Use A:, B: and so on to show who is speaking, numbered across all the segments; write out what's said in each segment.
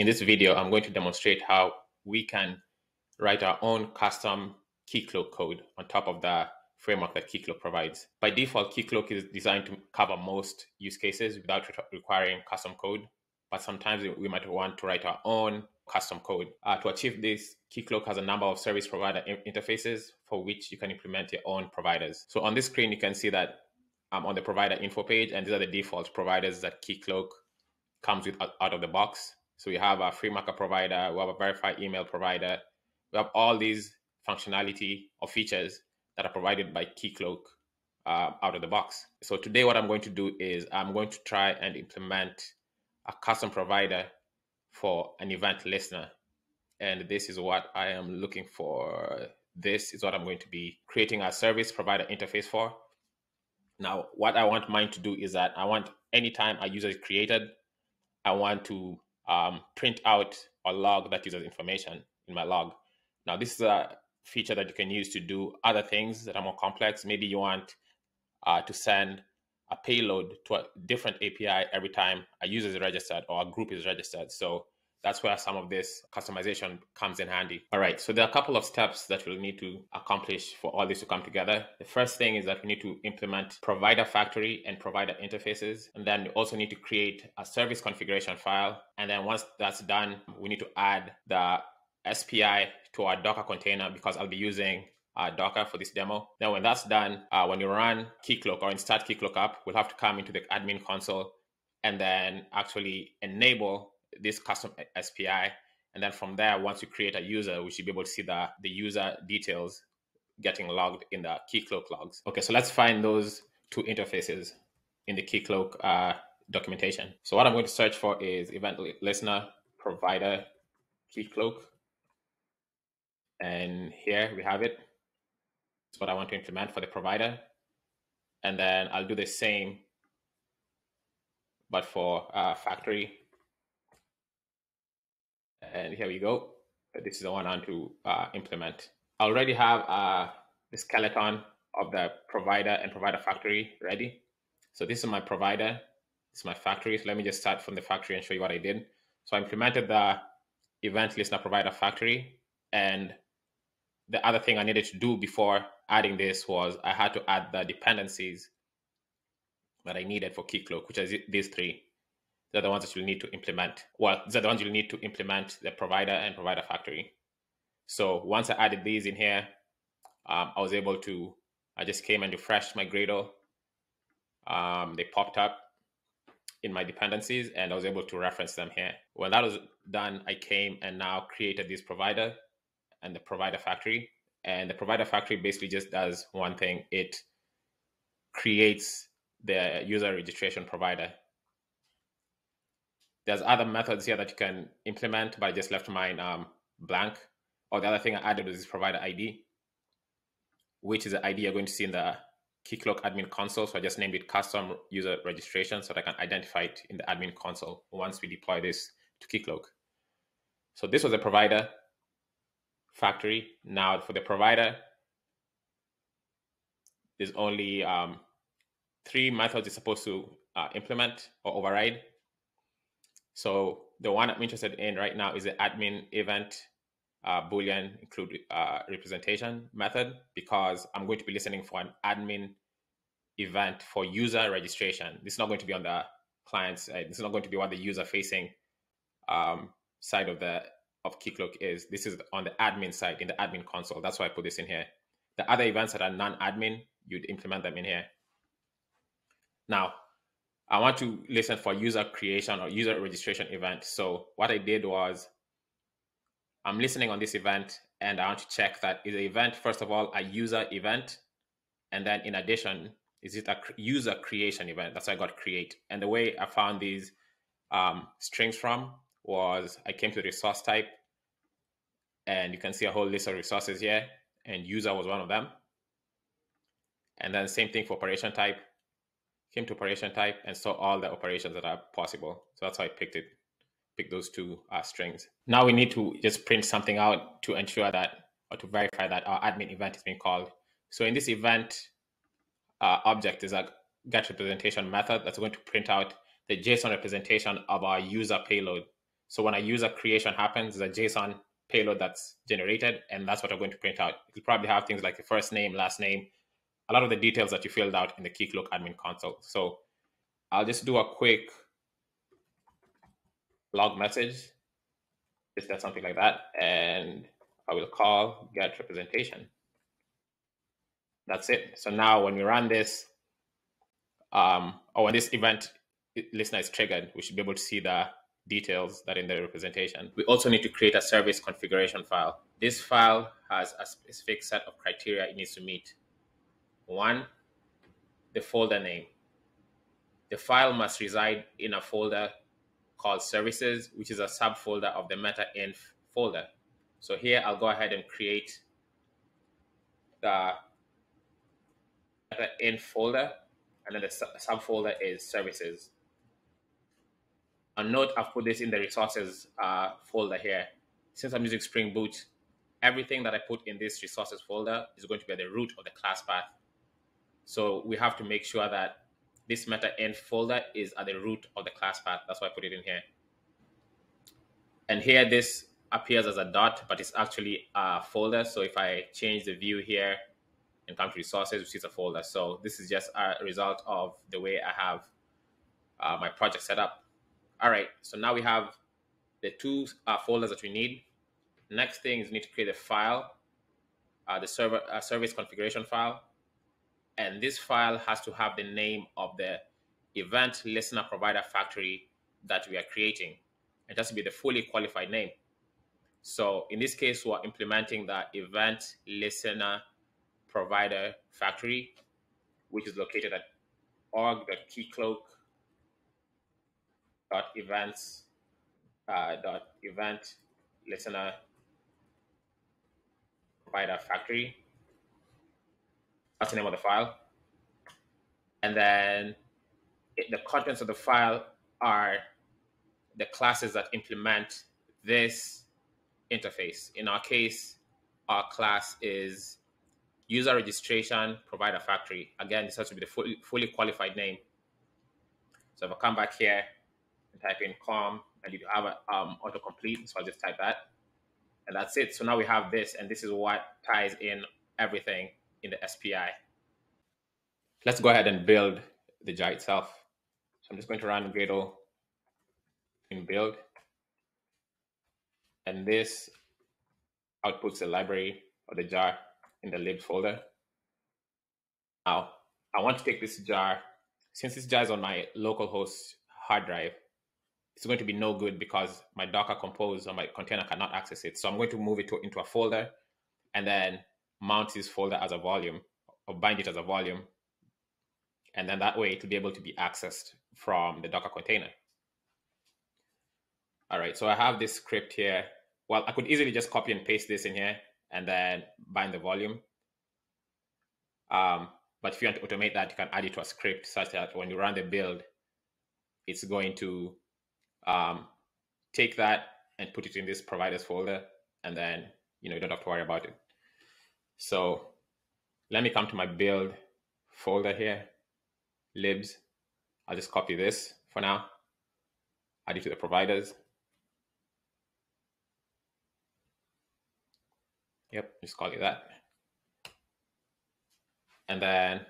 A: In this video, I'm going to demonstrate how we can write our own custom Keycloak code on top of the framework that Keycloak provides. By default, Keycloak is designed to cover most use cases without re- requiring custom code, but sometimes we might want to write our own custom code. Uh, to achieve this, Keycloak has a number of service provider interfaces for which you can implement your own providers. So on this screen, you can see that I'm on the provider info page, and these are the default providers that Keycloak comes with out of the box. So we have a FreeMarker provider, we have a verified email provider, we have all these functionality or features that are provided by Keycloak uh, out of the box. So today, what I'm going to do is I'm going to try and implement a custom provider for an event listener. And this is what I am looking for. This is what I'm going to be creating a service provider interface for. Now, what I want mine to do is that I want anytime a user is created, I want to um, print out or log that user's information in my log. Now, this is a feature that you can use to do other things that are more complex. Maybe you want uh, to send a payload to a different API every time a user is registered or a group is registered. So that's where some of this customization comes in handy. All right, so there are a couple of steps that we'll need to accomplish for all this to come together. The first thing is that we need to implement provider factory and provider interfaces. And then we also need to create a service configuration file. And then once that's done, we need to add the SPI to our Docker container because I'll be using uh, Docker for this demo. Then when that's done, uh, when you run Keycloak or start Keycloak up, we'll have to come into the admin console and then actually enable this custom SPI. And then from there, once you create a user, we should be able to see the, the user details getting logged in the Keycloak logs. Okay, so let's find those two interfaces in the Keycloak uh, documentation. So what I'm going to search for is event listener provider Keycloak. And here we have it. It's what I want to implement for the provider. And then I'll do the same, but for uh, factory. And here we go. This is the one I want to uh, implement. I already have uh, the skeleton of the provider and provider factory ready. So this is my provider. This is my factory. So let me just start from the factory and show you what I did. So I implemented the event listener provider factory and the other thing I needed to do before adding this was I had to add the dependencies that I needed for Keycloak, which are these three. They're the ones that you'll need to implement. Well, these are the ones you'll need to implement the provider and provider factory. So once I added these in here, um, I was able to, I just came and refreshed my Gradle. Um, they popped up in my dependencies and I was able to reference them here. When that was done, I came and now created this provider and the provider factory. And the provider factory basically just does one thing it creates the user registration provider. There's other methods here that you can implement, but I just left mine um, blank. Or the other thing I added was this provider ID, which is the ID you're going to see in the Keycloak admin console. So I just named it custom user registration so that I can identify it in the admin console once we deploy this to Keycloak. So this was a provider factory. Now for the provider, there's only um, three methods it's supposed to uh, implement or override. So the one I'm interested in right now is the admin event uh, Boolean include uh, representation method because I'm going to be listening for an admin event for user registration. This is not going to be on the client side. This is not going to be what the user facing um, side of the of Keycloak is. This is on the admin side in the admin console. That's why I put this in here. The other events that are non-admin, you'd implement them in here. Now, I want to listen for user creation or user registration event. So what I did was I'm listening on this event and I want to check that is the event, first of all, a user event. And then in addition, is it a user creation event? That's why I got create. And the way I found these um, strings from was I came to the resource type and you can see a whole list of resources here and user was one of them. And then same thing for operation type, came to operation type and saw all the operations that are possible. So that's why I picked it, picked those two uh, strings. Now we need to just print something out to ensure that, or to verify that our admin event is being called. So in this event uh, object is a get representation method that's going to print out the JSON representation of our user payload. So when a user creation happens, a JSON payload that's generated, and that's what I'm going to print out. It'll probably have things like the first name, last name, a lot of the details that you filled out in the Keycloak admin console. So I'll just do a quick log message, just that something like that, and I will call get representation. That's it. So now when we run this, um, or when this event listener is triggered, we should be able to see the details that in the representation. We also need to create a service configuration file. This file has a specific set of criteria it needs to meet. One, the folder name. The file must reside in a folder called services, which is a subfolder of the meta-inf folder. So here I'll go ahead and create the meta-inf folder, and then the subfolder is services. A note, I've put this in the resources uh, folder here. Since I'm using Spring Boot, everything that I put in this resources folder is going to be at the root of the class path. So we have to make sure that this meta-inf folder is at the root of the class path. That's why I put it in here. And here this appears as a dot, but it's actually a folder. So if I change the view here and come to resources, which is a folder. So this is just a result of the way I have uh, my project set up. All right, so now we have the two uh, folders that we need. Next thing is we need to create a file, uh, the server uh, service configuration file. And this file has to have the name of the event listener provider factory that we are creating. It has to be the fully qualified name. So in this case, we're implementing the event listener provider factory, which is located at org.keycloak.events uh, dot event listener provider factory. That's the name of the file. And then it, the contents of the file are the classes that implement this interface. In our case, our class is user registration provider factory. Again, this has to be the fully, fully qualified name. So if I come back here and type in com, and you have an um, autocomplete, so I'll just type that. And that's it. So now we have this, and this is what ties in everything in the SPI. Let's go ahead and build the jar itself. So I'm just going to run Gradle in build. And this outputs the library or the jar in the lib folder. Now, I want to take this jar, since this jar is on my localhost hard drive, it's going to be no good because my Docker Compose or my container cannot access it. So I'm going to move it to, into a folder and then mount this folder as a volume or bind it as a volume. And then that way to be able to be accessed from the Docker container. All right, so I have this script here. Well, I could easily just copy and paste this in here and then bind the volume. Um, but if you want to automate that, you can add it to a script such that when you run the build, it's going to um, take that and put it in this providers folder, and then you know you don't have to worry about it. So let me come to my build folder here, libs. I'll just copy this for now, add it to the providers. Yep, just call it that. And then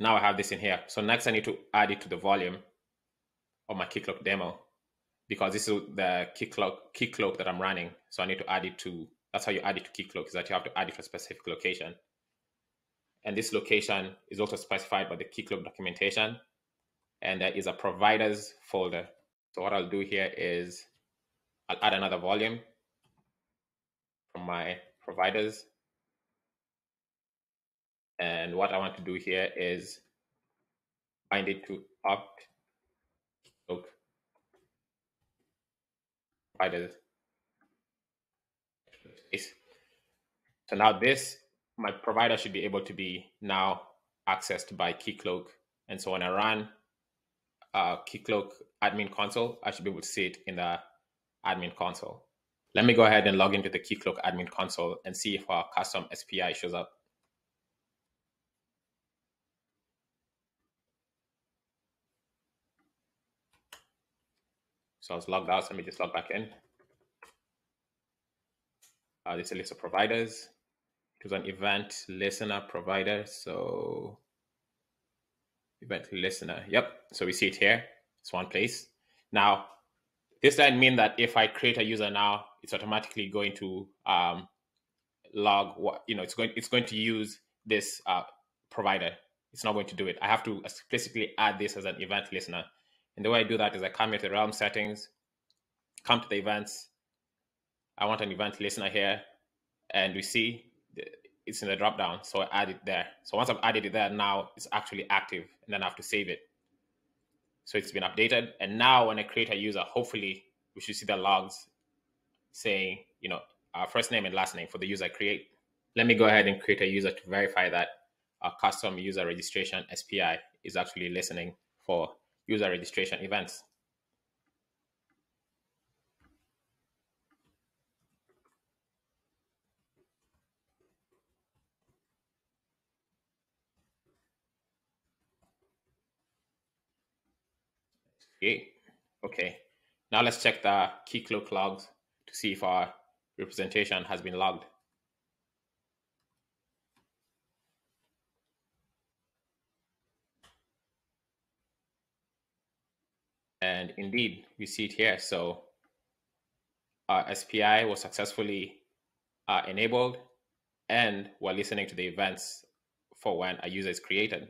A: now I have this in here. So next I need to add it to the volume of my Keycloak demo because this is the Keycloak, that I'm running. So I need to add it to, that's how you add it to Keycloak is that you have to add it to a specific location. And this location is also specified by the Keycloak documentation. And there is a providers folder. So what I'll do here is I'll add another volume from my providers. And what I want to do here is bind it to opt providers. So now this, my provider should be able to be now accessed by Keycloak. And so when I run uh, Keycloak admin console, I should be able to see it in the admin console. Let me go ahead and log into the Keycloak admin console and see if our custom SPI shows up. So I was logged out. So let me just log back in. Uh, this is a list of providers. It was an event listener provider. So event listener. Yep. So we see it here. It's one place. Now, this doesn't mean that if I create a user now, it's automatically going to um, log what you know. It's going it's going to use this uh, provider. It's not going to do it. I have to explicitly add this as an event listener. And the way I do that is I come here to Realm settings, come to the events. I want an event listener here, and we see it's in the drop down. So I add it there. So once I've added it there, now it's actually active, and then I have to save it. So it's been updated. And now when I create a user, hopefully we should see the logs saying, you know, our first name and last name for the user I create. Let me go ahead and create a user to verify that our custom user registration SPI is actually listening for user registration events. Okay. Okay. Now let's check the Keycloak logs to see if our representation has been logged. And indeed, we see it here. So our SPI was successfully uh, enabled and we're listening to the events for when a user is created.